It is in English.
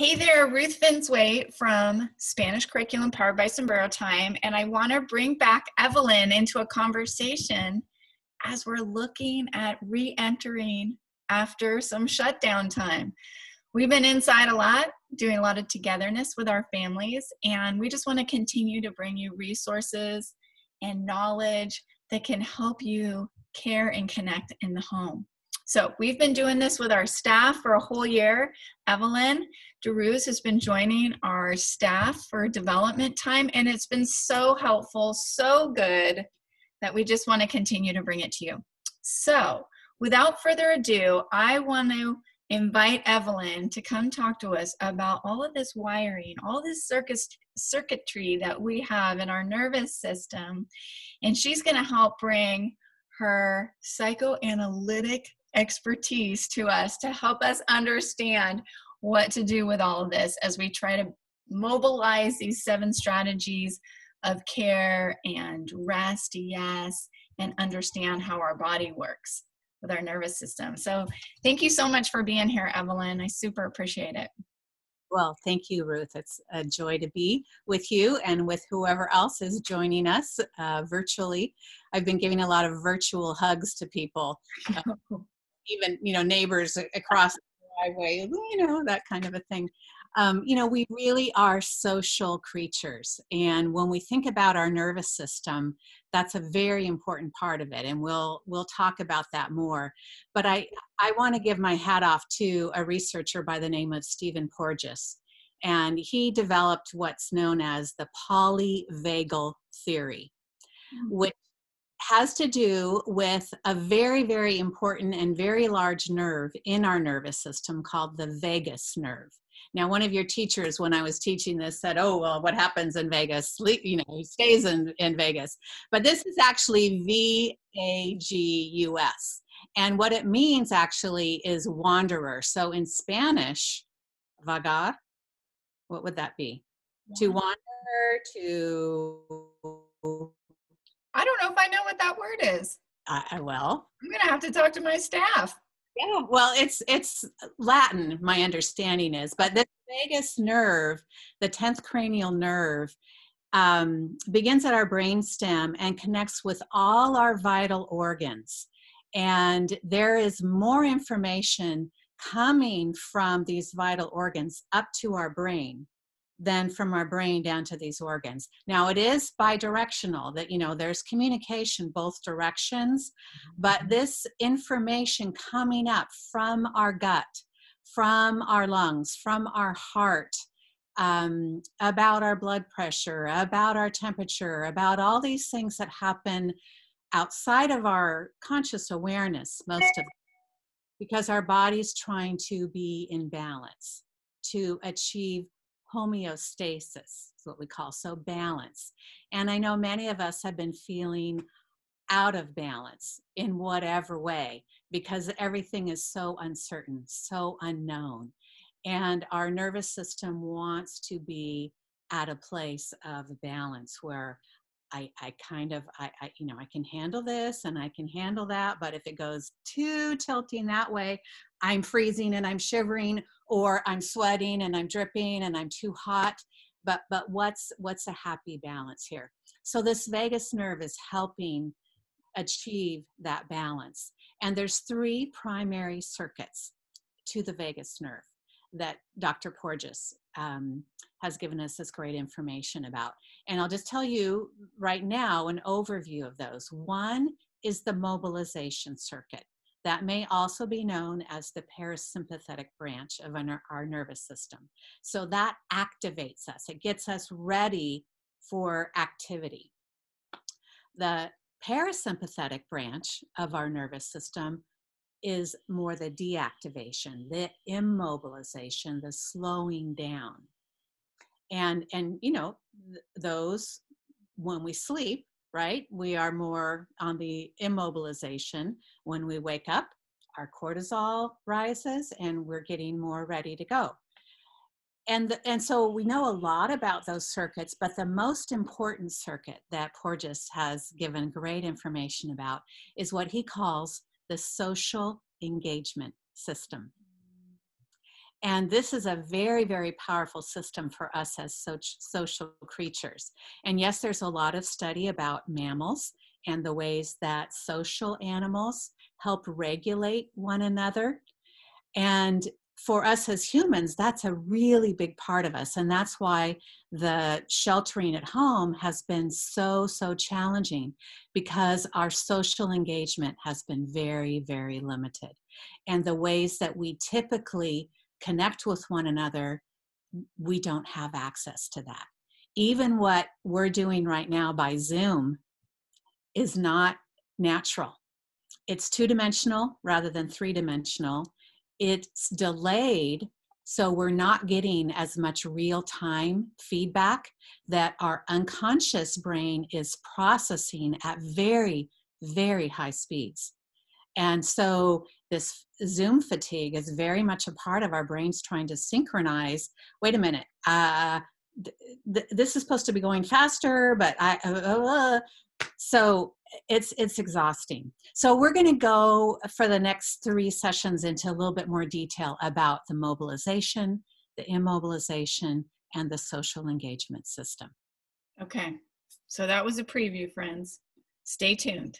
Hey there, Ruth Vinswaite from Spanish Curriculum Powered by Sombrero Time, and I want to bring back Evelyn into a conversation as we're looking at re entering after some shutdown time. We've been inside a lot, doing a lot of togetherness with our families, and we just want to continue to bring you resources and knowledge that can help you care and connect in the home. So we've been doing this with our staff for a whole year. Evelyn DeRoos has been joining our staff for development time, and it's been so helpful, so good that we just want to continue to bring it to you. So without further ado, I want to invite Evelyn to come talk to us about all of this wiring, all this circus, circuitry that we have in our nervous system. And she's going to help bring her psychoanalytic expertise to us to help us understand what to do with all of this as we try to mobilize these seven strategies of care and rest, yes, and understand how our body works with our nervous system. So, thank you so much for being here, Evelyn. I super appreciate it. Well, thank you, Ruth. It's a joy to be with you and with whoever else is joining us uh, virtually. I've been giving a lot of virtual hugs to people. Uh, even you know neighbors across the driveway you know that kind of a thing um, you know we really are social creatures and when we think about our nervous system that's a very important part of it and we'll we'll talk about that more but i i want to give my hat off to a researcher by the name of stephen porges and he developed what's known as the polyvagal theory mm. which has to do with a very, very important and very large nerve in our nervous system called the vagus nerve. Now, one of your teachers, when I was teaching this, said, "Oh, well, what happens in Vegas? You know, he stays in in Vegas." But this is actually V A G U S, and what it means actually is wanderer. So in Spanish, vagar, what would that be? Yeah. To wander, to I don't know if I know what that word is. I, will. I'm going to have to talk to my staff. Yeah, well, it's it's Latin. My understanding is, but the vagus nerve, the tenth cranial nerve, um, begins at our brainstem and connects with all our vital organs. And there is more information coming from these vital organs up to our brain than from our brain down to these organs. Now it is bidirectional that you know there's communication both directions, but mm-hmm. this information coming up from our gut, from our lungs, from our heart, um, about our blood pressure, about our temperature, about all these things that happen outside of our conscious awareness, most of because our body's trying to be in balance to achieve homeostasis is what we call so balance. And i know many of us have been feeling out of balance in whatever way because everything is so uncertain so unknown. And our nervous system wants to be at a place of balance where I, I kind of I, I you know I can handle this and I can handle that but if it goes too tilting that way I'm freezing and I'm shivering or I'm sweating and I'm dripping and I'm too hot. But but what's what's a happy balance here? So this vagus nerve is helping achieve that balance. And there's three primary circuits to the vagus nerve that Dr. Porges um, has given us this great information about. And I'll just tell you right now an overview of those. One is the mobilization circuit. That may also be known as the parasympathetic branch of our, our nervous system. So that activates us, it gets us ready for activity. The parasympathetic branch of our nervous system is more the deactivation, the immobilization, the slowing down. And and you know, th- those when we sleep, right? We are more on the immobilization. When we wake up, our cortisol rises and we're getting more ready to go. And, the, and so we know a lot about those circuits, but the most important circuit that Porges has given great information about is what he calls the social engagement system. And this is a very, very powerful system for us as so- social creatures. And yes, there's a lot of study about mammals and the ways that social animals help regulate one another. And for us as humans, that's a really big part of us. And that's why the sheltering at home has been so, so challenging because our social engagement has been very, very limited. And the ways that we typically connect with one another, we don't have access to that. Even what we're doing right now by Zoom is not natural. It's two dimensional rather than three dimensional it's delayed so we're not getting as much real time feedback that our unconscious brain is processing at very very high speeds. And so this zoom fatigue is very much a part of our brains trying to synchronize wait a minute uh, th- th- this is supposed to be going faster but i uh, uh, uh so it's it's exhausting. So we're going to go for the next three sessions into a little bit more detail about the mobilization the immobilization and the social engagement system. Okay. So that was a preview friends. Stay tuned